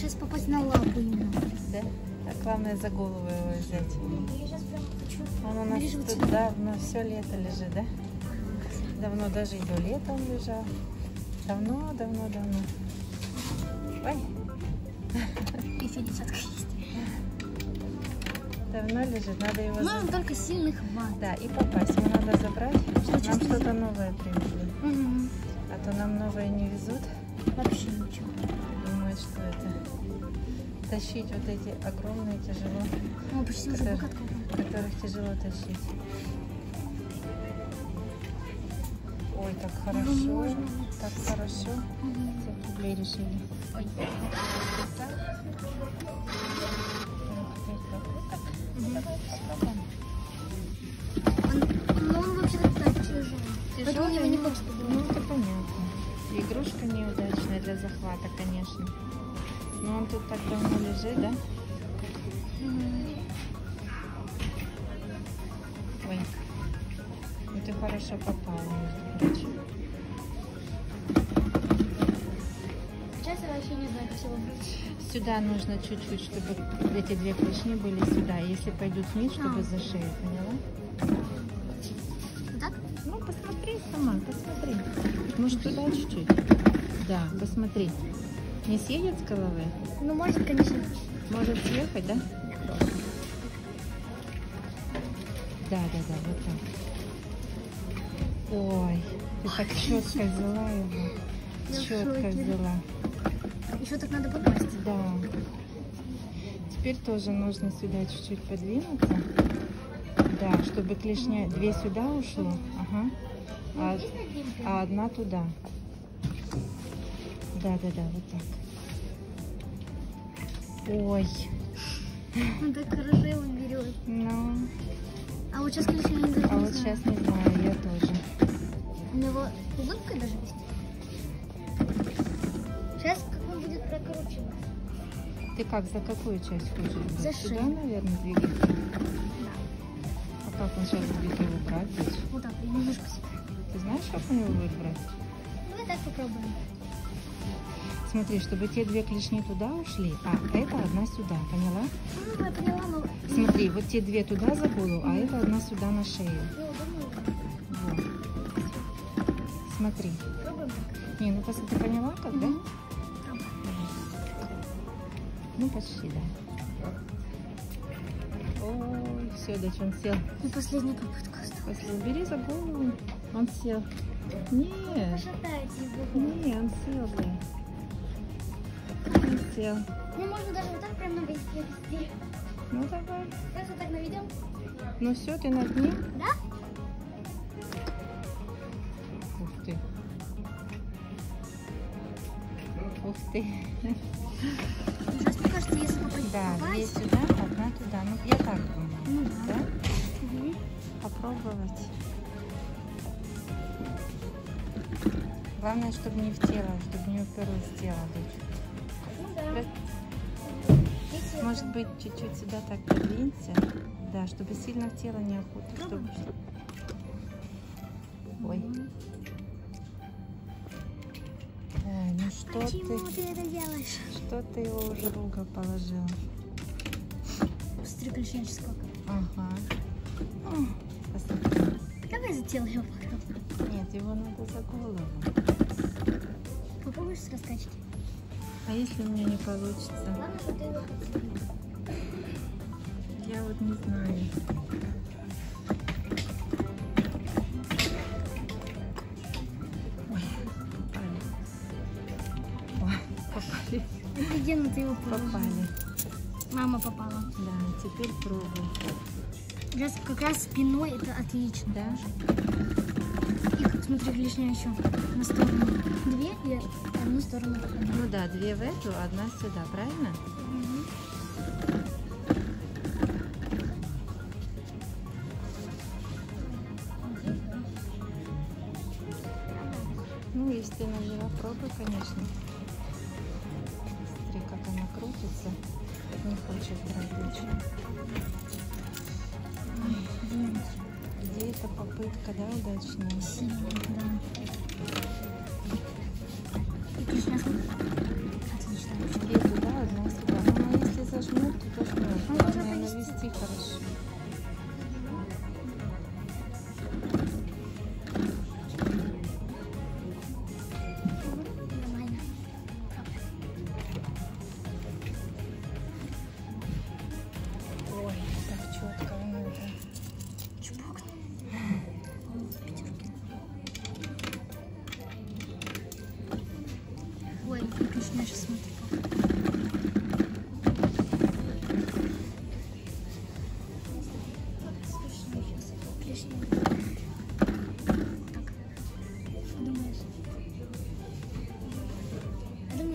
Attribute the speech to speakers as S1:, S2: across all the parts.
S1: сейчас попасть на лапу именно.
S2: Да? А главное за голову его взять.
S1: Я сейчас прям хочу.
S2: Он у нас
S1: Лежит
S2: тут
S1: сюда.
S2: давно, все лето лежит, да? Давно, даже и до лета он лежал. Давно, давно, давно. Ой,
S1: Еще десятка есть.
S2: давно лежит, надо его
S1: Нужно
S2: забрать.
S1: только сильных хват.
S2: Да, и попасть. Его надо забрать.
S1: Что,
S2: Нам что-то новое привезли.
S1: Угу.
S2: А то нам новое не везут.
S1: Вообще ничего.
S2: Что это. Тащить вот эти огромные тяжело,
S1: О, почти уже
S2: которых тяжело тащить. Ой, так хорошо,
S1: можно.
S2: так хорошо. За рублей решили.
S1: Ой. Он, ну, он вообще-то так тяжелый. Поэтому его не
S2: Ну, понятно. Игрушка неудачная для захвата, конечно. Но он тут так давно лежит, да? Ой. Ну ты хорошо попала, между прочим.
S1: Сейчас я вообще не знаю, все выбрать.
S2: Сюда нужно чуть-чуть, чтобы эти две клешни были сюда. Если пойдут вниз, чтобы
S1: А.
S2: за шею, поняла? Может, туда чуть-чуть? Да, посмотри. Не съедет с головы?
S1: Ну, может, конечно.
S2: Может съехать, да? Да, да, да, вот так. Ой, ты так четко взяла его. Четко взяла.
S1: Еще так надо попасть.
S2: Да. Теперь тоже нужно сюда чуть-чуть подвинуться. Да, чтобы клешня две сюда ушло. Ага. А, а одна туда. Да, да, да, вот так. Ой,
S1: Он так хорошо его берет.
S2: ну,
S1: А вот сейчас, конечно, я даже
S2: а
S1: не
S2: вот
S1: знаю.
S2: сейчас не знаю, я тоже.
S1: У него улыбка даже есть. Сейчас как он будет прокручиваться.
S2: Ты как, за какую часть хочешь?
S1: За
S2: Сюда,
S1: шею.
S2: наверное, двигаться?
S1: Да.
S2: А как он сейчас будет его брать?
S1: Вот так, немножко себе.
S2: Ты знаешь, как он его будет брать?
S1: Давай так попробуем.
S2: Смотри, чтобы те две клешни туда ушли, а это одна сюда, поняла?
S1: Ну, я поняла, но...
S2: Смотри, вот те две туда за голову, а это одна сюда на шею.
S1: Ну,
S2: Вот. Смотри.
S1: пробуем так.
S2: Не, ну просто ты поняла как, да? Ну, почти, да. Ой, все, дочь, он сел.
S1: И последняя попытка осталась.
S2: После убери за голову. Он сел. Нет,
S1: Пошатается его.
S2: не, он сел, да. Он сел.
S1: Ну, можно даже вот так прям навести.
S2: Ну, давай.
S1: Просто так наведем.
S2: Ну все, ты над ним?
S1: Да?
S2: Ух ты. Ух ты.
S1: Сейчас покажется, если попасть.
S2: Да, две сюда, одна туда. Ну, я так думаю.
S1: Ну да.
S2: Да?
S1: Мгм.
S2: Попробовать. Главное, чтобы не в тело, чтобы не уперлось в тело.
S1: Ну
S2: Да. Может быть, чуть-чуть сюда так подвинься. Да, чтобы сильно в тело не окутать. Чтобы... Ой. Ой, ну что
S1: Почему
S2: ты,
S1: ты это делаешь?
S2: что ты его уже в угол положила?
S1: Клешня сколько.
S2: Ага. М, Посмотри.
S1: Давай за тело его попробуем.
S2: Нет, его надо за голову.
S1: Попробуешь с раскачки?
S2: А если у меня не получится?
S1: Главное, что ты его подцепил.
S2: Я вот не знаю. Ой, попали. Ой, попали.
S1: Где ну ты его?
S2: Попали.
S1: Мама попала.
S2: Да, теперь пробуй.
S1: Как раз спиной это отлично.
S2: Да?
S1: Смотри, клешня еще на сторону. Две и одну сторону.
S2: Ну да, две в эту, одна сюда, правильно? Ну, если ты налила, пробуй, конечно. Смотри, как она крутится. Не хочет брать ничего. Эта попытка, да, удачная?
S1: Да.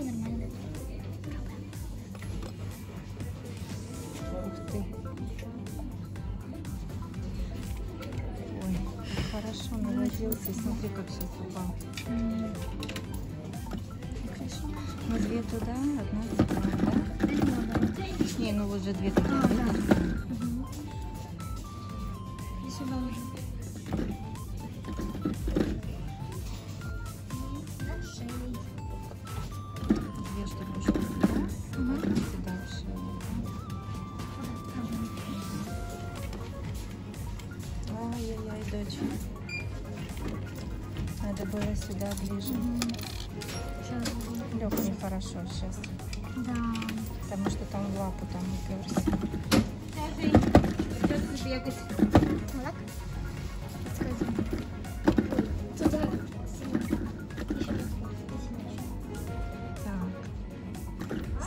S1: Нормально.
S2: Ух ты. Ой, хорошо навозился. Смотри, как сейчас упал.
S1: Клешня.
S2: Ну, две туда, одна сюда, да?
S1: Или наоборот.
S2: Не, ну вот же две туда.
S1: А, да.
S2: видишь?
S1: Мгм. И сюда уже.
S2: Две, чтобы ушло туда.
S1: Мгм.
S2: Сюда ушли. Ай-яй-яй, дочь. Надо было сюда ближе.
S1: Сейчас.
S2: Лег нехорошо сейчас,
S1: Да.
S2: потому что там в лапу там уперся.
S1: Так.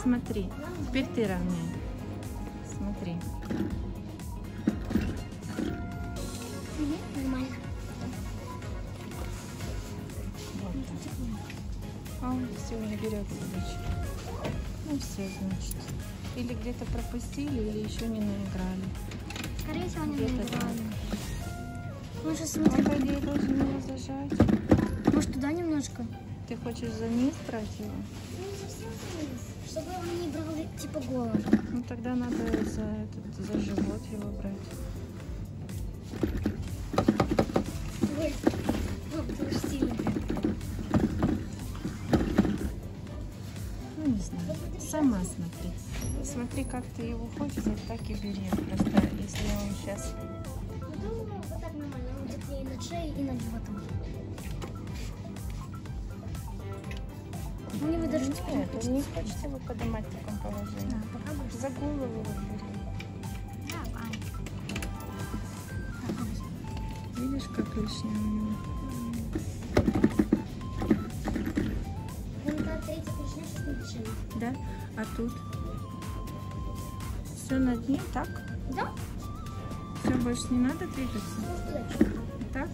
S2: Смотри. Теперь ты равняй. Смотри.
S1: Нормально.
S2: А, все, не берется дочь. Ну все, значит. Или где-то пропустили, или еще не наиграли.
S1: Скорее всего, не наиграли. Ну, сейчас
S2: Он,
S1: смотри.
S2: по идее, должен его зажать.
S1: Может, туда немножко?
S2: Ты хочешь за низ брать его?
S1: Ну. Чтобы он не брал, типа, голову.
S2: Ну тогда надо за, этот, за живот его брать. Смотри, как ты его хочешь, вот так и бери. Просто если он сейчас...
S1: Ну, думаю, вот так нормально. Он будет и над шеей, и над животом. Ну, не вы даже теперь не
S2: Нет, он не хочет его поднимать в таком положении.
S1: Да, попробуешь?
S2: За голову вот бери.
S1: Давай.
S2: Видишь, как лишнее у него?
S1: Шеей.
S2: Да? А тут? Все на дне, так?
S1: Да?
S2: Все, больше не надо двигаться? Так?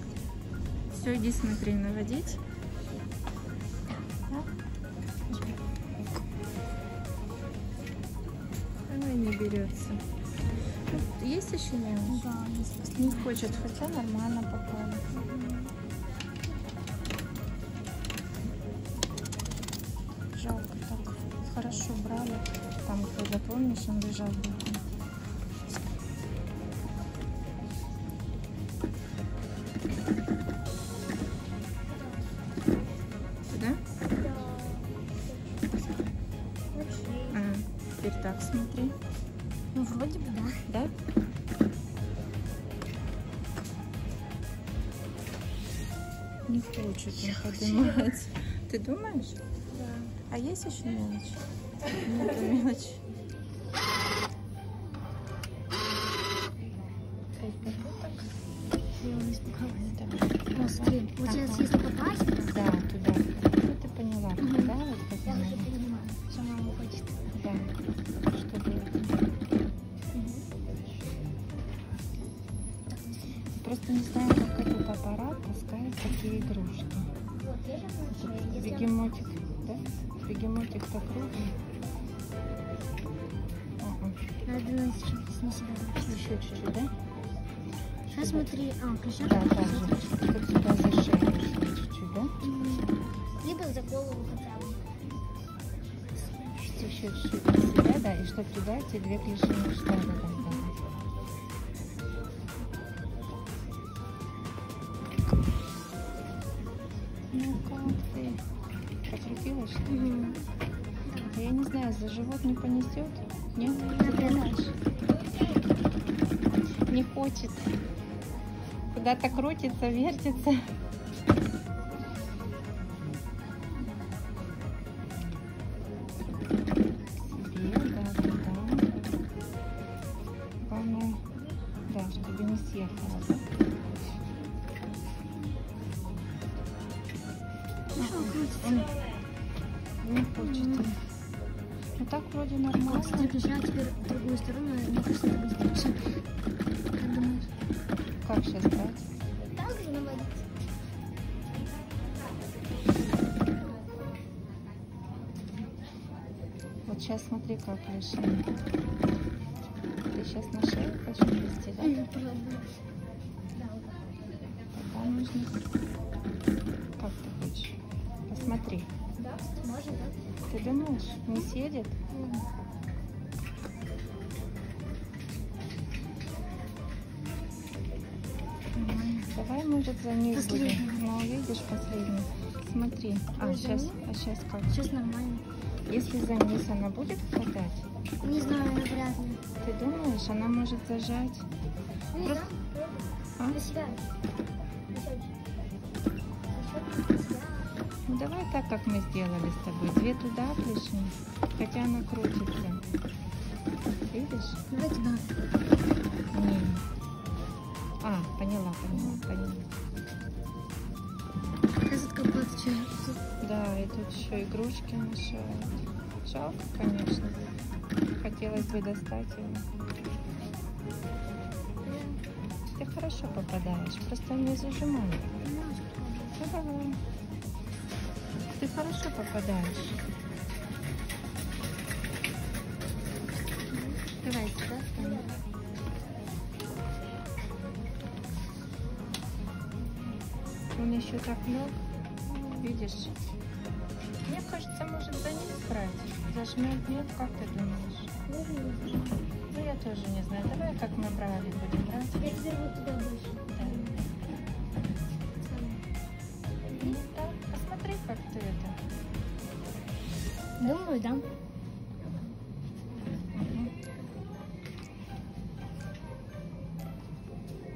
S2: Все, иди смотри, наводить. Она не берется. Ну, Есть еще мелочь?
S1: Да, есть.
S2: Не хочет, хотя нормально попали. Жалко так. Хорошо брали. Там, когда помнишь, он лежал боком. Смотри.
S1: Ну, вроде бы, да.
S2: Да? Не хочет он поднимать. Ты думаешь?
S1: Да.
S2: А есть еще мелочь? Нет мелочи.
S1: О, смотри, вот сейчас если попасть,
S2: Да, туда. Ну, ты поняла,
S1: Мгм.
S2: да, вот
S1: я уже понимаю, что мама хочет.
S2: Да. Просто не знаю, как этот аппарат таскает такие игрушки. Бегемотик, да? Бегемотик-то круглый. Ага.
S1: Надо на себя.
S2: Еще чуть-чуть, да?
S1: Сейчас смотри, а, клеща.
S2: Да, так же. Сюда за шею чуть-чуть, да?
S1: Либо за голову хотя бы.
S2: Еще чуть-чуть себя, да, и чтобы туда эти две клешни штаны Покрутилась, что ли?
S1: Угу.
S2: Я не знаю, за живот не понесет? Нет? Не хочет. Куда-то крутится, вертится. Себе, да,
S1: М.
S2: Ну так вроде нормально.
S1: клешня теперь в другую сторону, мне кажется, это будет лучше. Как думаешь?
S2: Как сейчас брать?
S1: Так же наводить.
S2: Вот сейчас смотри, как лишнее. Ты сейчас на шею хочешь вести, да?
S1: Пробую. Да,
S2: нужно... Как ты хочешь? Посмотри.
S1: Может, да?
S2: Ты думаешь, не съедет? Давай, может, за низ
S1: Последний.
S2: будем. Ну, видишь, последний. Смотри. А,
S1: Ой,
S2: сейчас, а сейчас как?
S1: Сейчас нормально.
S2: Если за низ она будет хватать,
S1: Не знаю, вряд ли.
S2: ты думаешь, она может зажать?
S1: Не
S2: Просто-
S1: знаю,
S2: А?
S1: На себя.
S2: Ну, давай так, как мы сделали с тобой. Две туда клешни, хотя она крутится. Видишь?
S1: Давай туда.
S2: Не. А, поняла, поняла, поняла.
S1: Этот капот что?
S2: Да, и тут еще игрушки мешают. Жалко, конечно. Хотелось бы достать его. Ты хорошо попадаешь, просто не зажимай. Ну, давай. Хорошо попадаешь.
S1: Давай сюда.
S2: Он еще так лег. Видишь? Мне кажется, может за низ брать. Зажмет, нет? Как ты думаешь? Ну, я тоже не знаю. Давай, как мы брали, будем брать.
S1: Я туда больше.
S2: Да. Это.
S1: Думаю, да.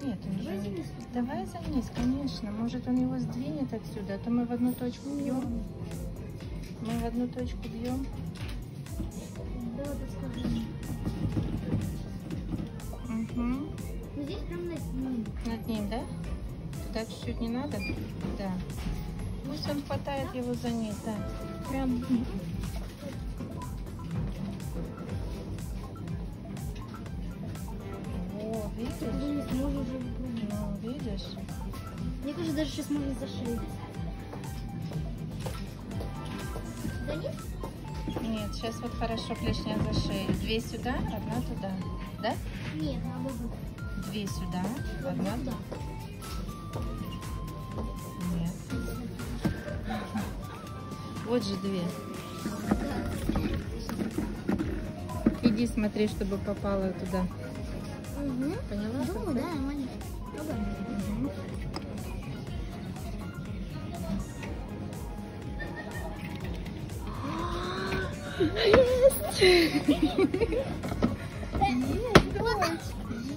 S2: Нет, он же...
S1: Давай за низ.
S2: Давай за низ, конечно. Может, он его сдвинет отсюда, а то мы в одну точку бьем. Мы в одну точку бьем.
S1: Да.
S2: Угу.
S1: Здесь прям на ним.
S2: Над ним, да? Туда чуть-чуть не надо? Да. Пусть он хватает его за низ, да.
S1: Прям.
S2: О, видишь? Ну, видишь?
S1: Мне кажется, даже сейчас можно зашить. Да нет?
S2: Нет, сейчас вот хорошо клешня за шею. Две сюда, одна туда. Да?
S1: Нет, наоборот.
S2: Две сюда, одна
S1: сюда.
S2: Вот же две. Иди смотри, чтобы попала туда.
S1: Угу.
S2: Поняла?
S1: Думаю, да.
S2: Мгм.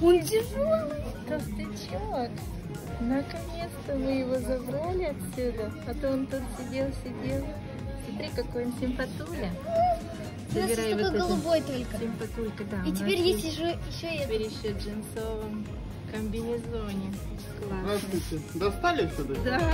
S1: Он тяжелый.
S2: Толстячок. Наконец-то мы его забрали отсюда. А то он тут сидел, сидел. Смотри, какой он симпатуля.
S1: У нас есть такой
S2: вот эту
S1: голубой только.
S2: Симпатулька, да.
S1: И теперь есть еще, еще и это.
S2: Теперь еще в джинсовом комбинезоне. Классно.
S3: Здравствуйте. Достали что-то?
S2: Да.